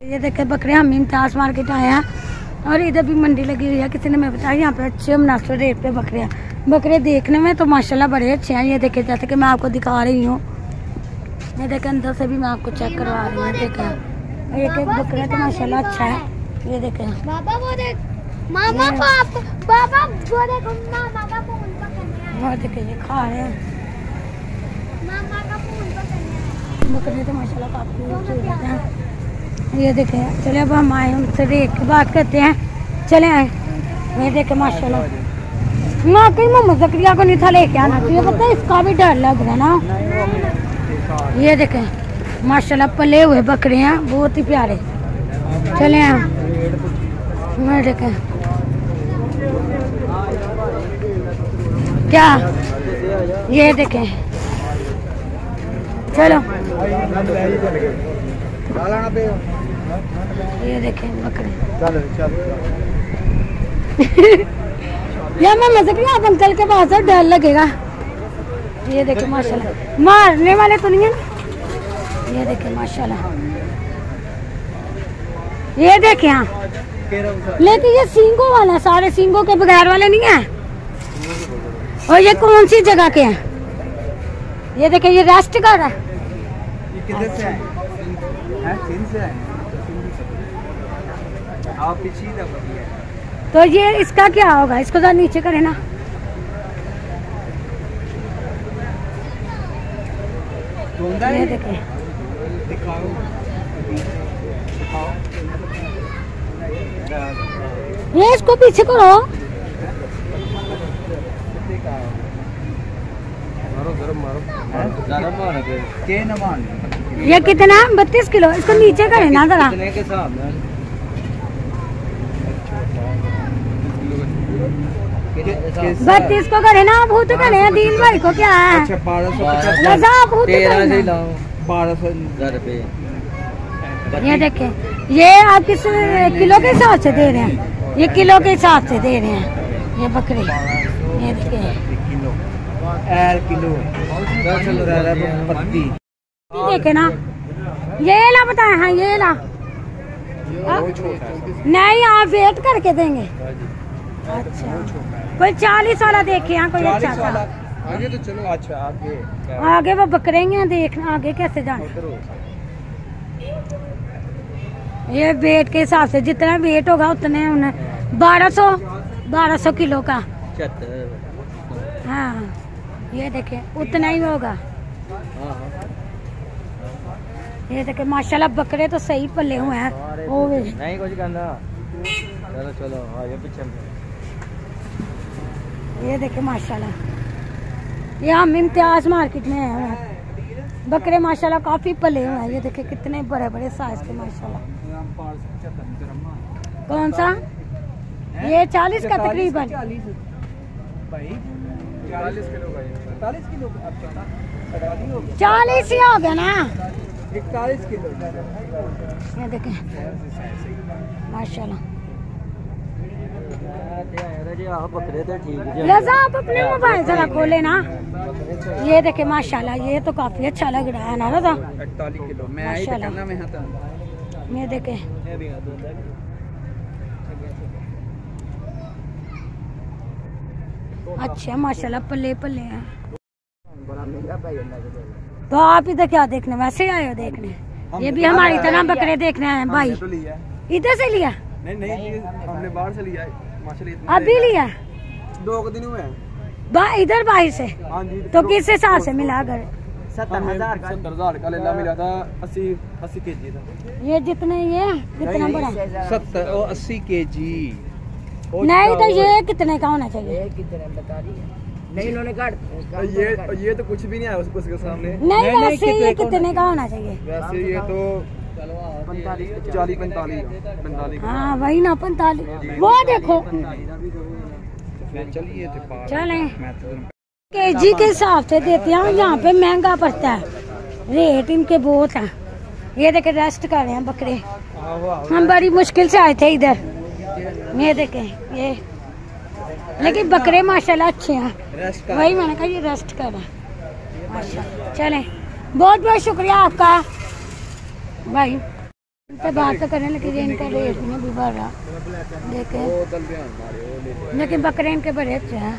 ये देखे बकरे हम इम्तियाज़ मार्केट आए हैं। और इधर भी मंडी लगी हुई है किसी ने मैं बताया यहाँ पे अच्छे मुनासिब रेट पे बकरे हैं। बकरे देखने में तो माशाल्लाह बड़े अच्छे हैं ये देखे जैसे कि मैं आपको दिखा रही हूँ। ये देखे अंदर से भी मैं आपको चेक करवा रही हूँ देखे। एक एक बकरा तो माशाल्लाह अच्छा है ये देखे। और देखे ये खा रहे हैं। बकरे तो माशाल्लाह काफ़ी हैं। ये देखे, चले अब हम आए उनसे रेट की बात करते हैं। चले आए। ये देखे, माशाल्लाह। ना, कहीं मोहम्मद जकरिया को नहीं था लेके आना चाहिए, पता है, इसका भी डर लग रहा है ना? ये देखे, माशाल्लाह, पले हुए बकरे हैं, बहुत ही प्यारे। चले आए ये देखे। क्या? ये देखे। चलो। ये देखें बकरे। चलो यार मैं मज़े अंकल के पास है डर लगेगा। ये देखे माशाल्लाह। मारने वाले तो नहीं है ये देखे माशाल्लाह। ये देखे हाँ। लेकिन ये सींगों वाला सारे सींगों के बगैर वाले नहीं है। और ये कौन सी जगह के हैं? ये देखे ये रेस्ट कर रहा है। हैं ही दिया तो ये इसका क्या होगा? इसको जरा नीचे करें ना। ये देखें दिखाओ। दिखाओ ये इसको पीछे करो। मारो गरम मारो। गरम मारो। के न मान। ये कितना? बत्तीस किलो। इसको नीचे करें ना जरा। कितने के हिसाब में बत्तीस को करे ना भूत करे दिल भाई को क्या है? अच्छा भूत बारह सौ ये देखें ये आप किस किलो के हिसाब से दे रहे हैं? ये किलो के हिसाब से दे रहे हैं ये बकरे। ये देखें। किलो। देखे ना। ये ला बताए हाँ ये ला। हाँ? नहीं आप वेट करके देंगे। अच्छा। कोई चालीस वाला देखे यहाँ कोई अच्छा चालीस सा आगे तो चलो। अच्छा आगे क्या? आगे वो बकरेंगे देखना आगे कैसे जाना ये वेट के हिसाब से जितना वेट होगा उतने उन्हें बारह सौ बारह सौ किलो का। हाँ ये देखे उतना ही होगा। हाँ हाँ। ये देखे माशाल्लाह बकरे तो सही पले हुए हैं वो भी नहीं कुछ कहना चलो चलो हाँ ये पीछे ये देखे माशाल्लाह ये हम इम्तियाज़ मार्केट में हैं बकरे माशाल्लाह काफ़ी पले हुए हैं ये देखे कितने बड़े बड़े साइज़ के माशाल्लाह कौन सा ये चालीस का तकरीबन चालीस किलो हो चालीस ही हो गया ना इकतालीस किलो। ये देखे। माशाल्लाह। रजा आप अपने मोबाइल जरा खोले ना। ये देखे माशाल्लाह ये तो काफ़ी अच्छा लग रहा है ना रजा किलो। मैं तो माशाल्लाह। ये देखे। अच्छा माशाल्लाह पल्ले पल्ले हैं तो आप इधर क्या देखने? वैसे आए हो देखने। ये भी हमारी तरह बकरे देखने आए हैं भाई। तो इधर से लिया? नहीं नहीं हमने बाहर से लिया है। माशाल्लाह इतना अभी लिया? दो दिन हुए हैं। बा इधर भाई से? हाँ तो किस हिसाब से मिला अगर? सत्तर हज़ार का। सत्तर हज़ार का लेला मिला था अस्सी अस्सी के जी था। ये जितने ये कितना बड़ा? सत्तर और अस्सी के जी। नहीं तो ये कितने का होना चाहिए? नहीं इन्होंने काट ये ये तो कुछ भी नहीं आया उसको उसके सामने। नहीं वैसे ये कितने का होना चाहिए? वैसे ये तो चालीस पैंतालीस। पैंतालीस। हाँ वही ना पैंतालीस। वो देखो। चलिए तो चले। तो के जी के हिसाब से देते हैं यहाँ पे महँगा पड़ता है। रेट इनके बहुत है। ये देखे रेस्ट कर रहे हैं बकरे। हम बड़ी मुश्किल से आए थे इधर। ये देखे ये। लेकिन बकरे माशाल्लाह अच्छे हैं। रेस्ट कर। वही मैंने कहा ये रेस्ट कर। रहे हैं चले बहुत बहुत शुक्रिया आपका। भाई इनसे बात तो करें लेकिन इनका रेट नहीं भी बढ़ रहा। देखे लेकिन बकरे इनके बड़े अच्छे हैं।